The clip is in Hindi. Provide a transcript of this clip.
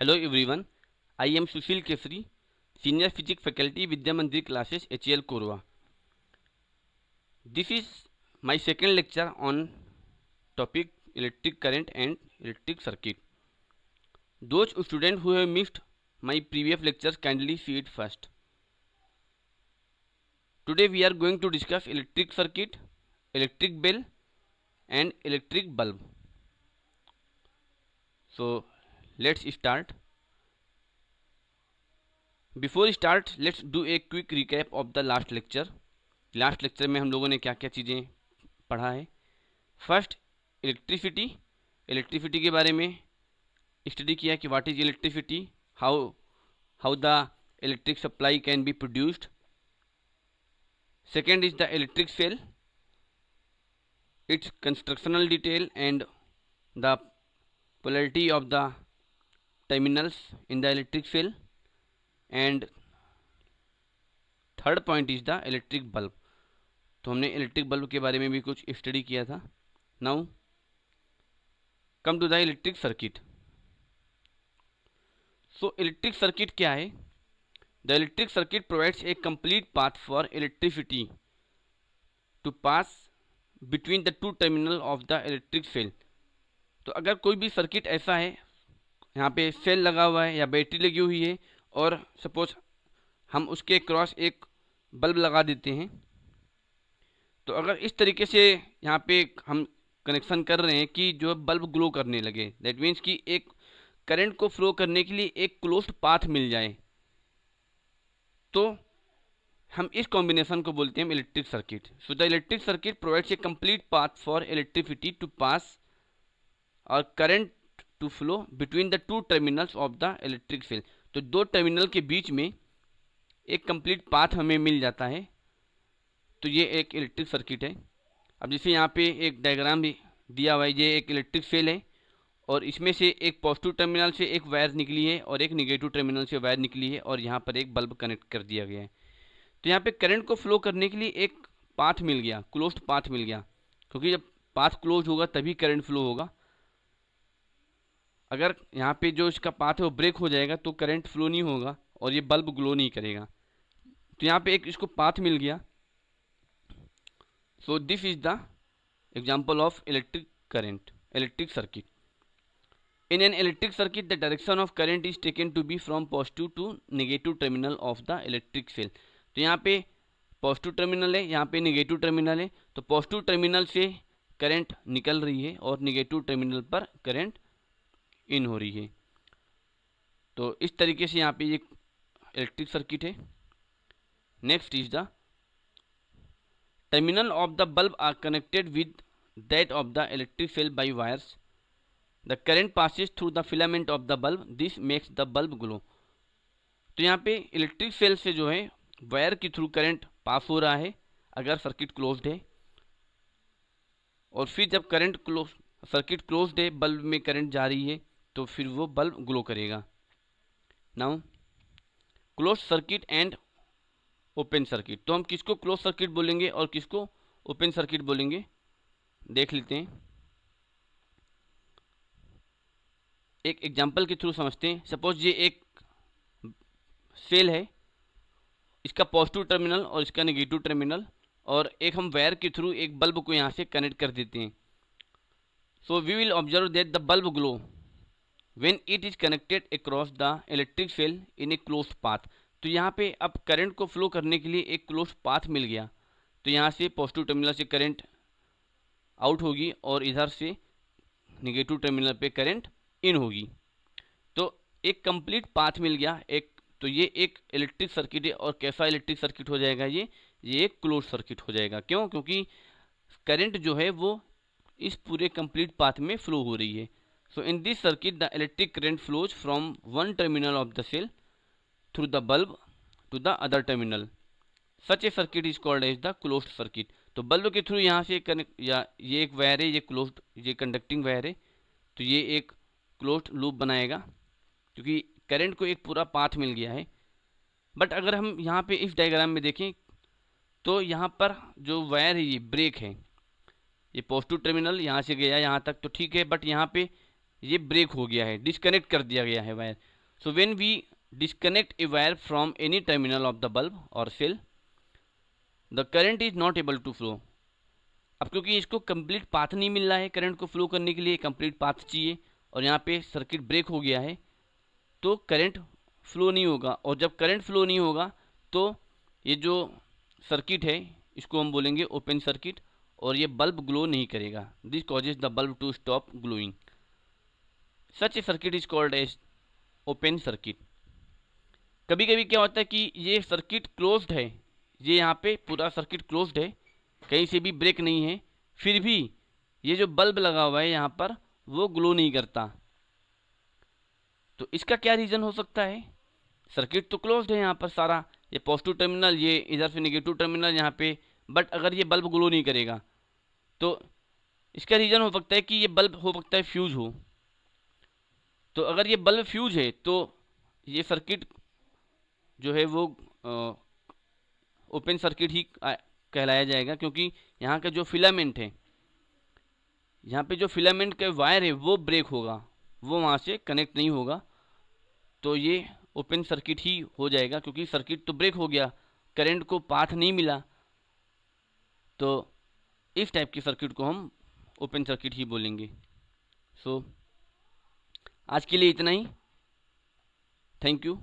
Hello everyone, I am Sushil Kesari, Senior Physics Faculty, Vidya Mandir Classes, HAL Korwa. This is my second lecture on topic electric current and electric circuit. Those students who have missed my previous lectures kindly see it first. Today we are going to discuss electric circuit, electric bell and electric bulb. So let's start before start let's do a quick recap of the last lecture last lecture में हम लोगों ने क्या क्या चीज़ें पढ़ा है फर्स्ट इलेक्ट्रिसिटी इलेक्ट्रिसिटी के बारे में स्टडी किया कि what is electricity how how the electric supply can be produced second is the electric cell its constructional detail and the polarity of the terminals in the electric cell and third point is the electric bulb तो हमने इलेक्ट्रिक बल्ब के बारे में भी कुछ स्टडी किया था now come to the electric circuit so electric circuit क्या है the electric circuit provides a complete path for electricity to pass between the two terminal of the electric cell तो अगर कोई भी सर्किट ऐसा है यहाँ पे सेल लगा हुआ है या बैटरी लगी हुई है और सपोज हम उसके क्रॉस एक बल्ब लगा देते हैं तो अगर इस तरीके से यहाँ पे हम कनेक्शन कर रहे हैं कि जो बल्ब ग्लो करने लगे दैट मीन्स कि एक करंट को फ्लो करने के लिए एक क्लोज्ड पाथ मिल जाए तो हम इस कॉम्बिनेशन को बोलते हैं electric circuit so the electric circuit provides a complete path for electricity to pass और current to flow between the two terminals of the electric cell तो दो टर्मिनल के बीच में एक कंप्लीट पाथ हमें मिल जाता है तो ये एक इलेक्ट्रिक सर्किट है अब जैसे यहाँ पे एक डायग्राम भी दिया हुआ है ये एक इलेक्ट्रिक सेल है और इसमें से एक पॉजिटिव टर्मिनल से एक वायर निकली है और एक निगेटिव टर्मिनल से वायर निकली है और यहाँ पर एक बल्ब कनेक्ट कर दिया गया है तो यहाँ पे करंट को फ्लो करने के लिए एक पाथ मिल गया क्लोज्ड पाथ मिल गया क्योंकि जब पाथ क्लोज होगा तभी करंट फ्लो होगा अगर यहाँ पे जो इसका पाथ है वो ब्रेक हो जाएगा तो करंट फ्लो नहीं होगा और ये बल्ब ग्लो नहीं करेगा तो यहाँ पे एक इसको पाथ मिल गया so this is the example of electric current electric circuit in an electric circuit the direction of current is taken to be from positive to negative terminal of the electric cell तो यहाँ पे पॉजिटिव टर्मिनल है यहाँ पे निगेटिव टर्मिनल है तो पॉजिटिव टर्मिनल से करंट निकल रही है और निगेटिव टर्मिनल पर करंट इन हो रही है तो इस तरीके से यहाँ पे ये इलेक्ट्रिक सर्किट है next is the terminal of the bulb are connected with that of the electric cell by wires the current passes through the filament of the bulb this makes the bulb glow तो यहाँ पे इलेक्ट्रिक सेल से जो है वायर के थ्रू करंट पास हो रहा है अगर सर्किट क्लोज्ड है और फिर जब करंट क्लोज सर्किट क्लोज्ड है बल्ब में करंट जा रही है तो फिर वो बल्ब ग्लो करेगा now close circuit and open circuit तो हम किसको क्लोज सर्किट बोलेंगे और किसको ओपन सर्किट बोलेंगे देख लेते हैं एक एग्जाम्पल के थ्रू समझते हैं सपोज ये एक सेल है इसका पॉजिटिव टर्मिनल और इसका नेगेटिव टर्मिनल और एक हम वायर के थ्रू एक बल्ब को यहाँ से कनेक्ट कर देते हैं so we will observe that the bulb glow when it is connected across the electric cell in a close path तो यहाँ पे अब करंट को फ्लो करने के लिए एक क्लोज पाथ मिल गया तो यहाँ से पॉजिटिव टर्मिनल से करंट आउट होगी और इधर से निगेटिव टर्मिनल पे करंट इन होगी तो एक कंप्लीट पाथ मिल गया एक तो ये एक इलेक्ट्रिक सर्किट है और कैसा इलेक्ट्रिक सर्किट हो जाएगा ये ये एक क्लोज सर्किट हो जाएगा क्यों क्योंकि करंट जो है वो इस पूरे कंप्लीट पाथ में फ्लो हो रही है So in this circuit the electric current flows from one terminal of the cell through the bulb to the other terminal. Such a circuit is called as the closed circuit. तो बल्ब के थ्रू यहाँ से कनेक्ट या ये एक वायर है ये क्लोज ये कंडक्टिंग वायर है तो ये एक क्लोज लूप बनाएगा क्योंकि करंट को एक पूरा पाथ मिल गया है बट अगर हम यहाँ पे इस डायग्राम में देखें तो यहाँ पर जो वायर है ये ब्रेक है ये पॉजिटिव टर्मिनल यहाँ से गया यहाँ तक तो ठीक है बट यहाँ पे ये ब्रेक हो गया है डिस्कनेक्ट कर दिया गया है wire so when we disconnect a wire from any terminal of the bulb और cell the current is not able to flow अब क्योंकि इसको कंप्लीट पाथ नहीं मिल रहा है करंट को फ्लो करने के लिए कंप्लीट पाथ चाहिए और यहाँ पे सर्किट ब्रेक हो गया है तो करंट फ्लो नहीं होगा और जब करंट फ्लो नहीं होगा तो ये जो सर्किट है इसको हम बोलेंगे ओपन सर्किट और ये बल्ब ग्लो नहीं करेगा this causes the bulb to stop glowing such a circuit is called as open circuit कभी कभी क्या होता है कि ये सर्किट क्लोज है ये यहाँ पे पूरा सर्किट क्लोज है कहीं से भी ब्रेक नहीं है फिर भी ये जो बल्ब लगा हुआ है यहाँ पर वो ग्लो नहीं करता तो इसका क्या रीज़न हो सकता है सर्किट तो क्लोज है यहाँ पर सारा ये पॉजिटिव टर्मिनल ये इधर से नेगेटिव टर्मिनल यहाँ पे बट अगर ये बल्ब ग्लो नहीं करेगा तो इसका रीज़न हो सकता है कि ये बल्ब हो सकता है फ्यूज़ हो तो अगर ये बल्ब फ्यूज है तो ये सर्किट जो है वो ओपन सर्किट ही कहलाया जाएगा क्योंकि यहाँ का जो फिलामेंट है यहाँ पे जो फिलामेंट का वायर है वो ब्रेक होगा वो वहाँ से कनेक्ट नहीं होगा तो ये ओपन सर्किट ही हो जाएगा क्योंकि सर्किट तो ब्रेक हो गया करंट को पाथ नहीं मिला तो इस टाइप के सर्किट को हम ओपन सर्किट ही बोलेंगे सो so, आज के लिए इतना ही थैंक यू